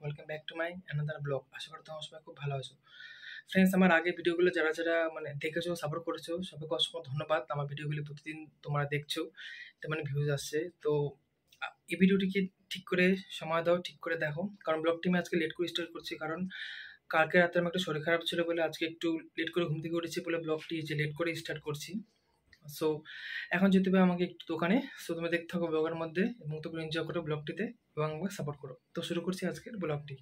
Welcome back to my another blog আশা করি তোমার সবাই খুব ভালো আছো। ফ্রেন্ডস আমার আগে ভিডিওগুলো যারা যারা মানে দেখেছ সাপোর্ট করেছ, সবাইকে অসংখ্য ধন্যবাদ। আমার ভিডিওগুলি প্রতিদিন তোমরা দেখছ তেমন ভিউজ আসছে। তো এই ভিডিওটিকে ঠিক করে সময় দাও, ঠিক করে দেখো। কারণ ব্লগটি আমি আজকে লেট করে স্টার্ট করছি। কারণ কালকে রাতে আমার একটু শরীর খারাপ ছিল বলে আজকে একটু লেট করে ঘুম থেকে উঠেছি বলে ব্লগটি যে লেট করে স্টার্ট করছি। সো এখন যেতে হবে আমাকে একটু দোকানে। সো তুমি দেখতে থাকো ব্লগের মধ্যে এবং তোমরা এনজয় করো ব্লগটিতে এবং আমাকে সাপোর্ট করো। তো শুরু করছি আজকের ব্লগটি।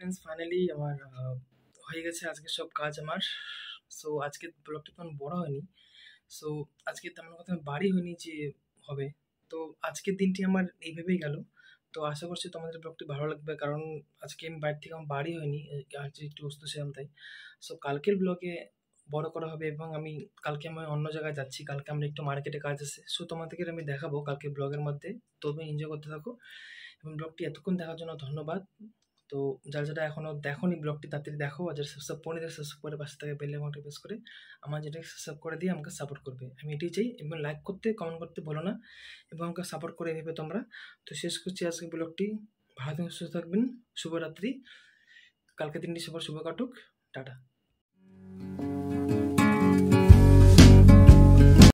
ফ্রেন্ডস ফাইনালি আমার হয়ে গেছে আজকে সব কাজ আমার। সো আজকে ব্লগটা তেমন বড় হয়নি। সো আজকে তেমন কথা বাড়ি হয়নি যে হবে। তো আজকের দিনটি আমার এইভাবেই গেল। তো আশা করছি তোমাদের ব্লগটি ভালো লাগবে, কারণ আজকে আমি বাড়ি থেকে আমার বাড়ি হয়নি আর যে একটু অসুস্থ ছিলাম তাই। সো কালকের ব্লগে বড় করা হবে এবং আমি কালকে আমি অন্য জায়গায় যাচ্ছি। কালকে আমরা একটু মার্কেটে কাজ আছে। সো তোমাদেরকে আমি দেখাবো কালকে ব্লগের মধ্যে। তুমি এনজয় করতে থাকো। এবং ব্লগটি এতক্ষণ দেখার জন্য ধন্যবাদ। তো যারা যারা এখনও দেখোনি ব্লগটি, তাড়াতাড়ি দেখো। আর যারা সাবস্ক্রাইব করে তারা সাবস্ক্রাইব করে পাশে থেকে বেল আইকনটি প্রেস করে আমার যেটা সাবস্ক্রাইব করে দিয়ে আমাকে সাপোর্ট করবে। আমি এটাই চাই, এবং লাইক করতে কমেন্ট করতে বলো না, এবং আমাকে সাপোর্ট করে ভেবে তোমরা। তো শেষ করছি আজকে ব্লগটি। ভালো থাকবেন, সুস্থ থাকবেন, শুভরাত্রি। কালকে দিনটি সবার শুভ কাটুক। টাটা।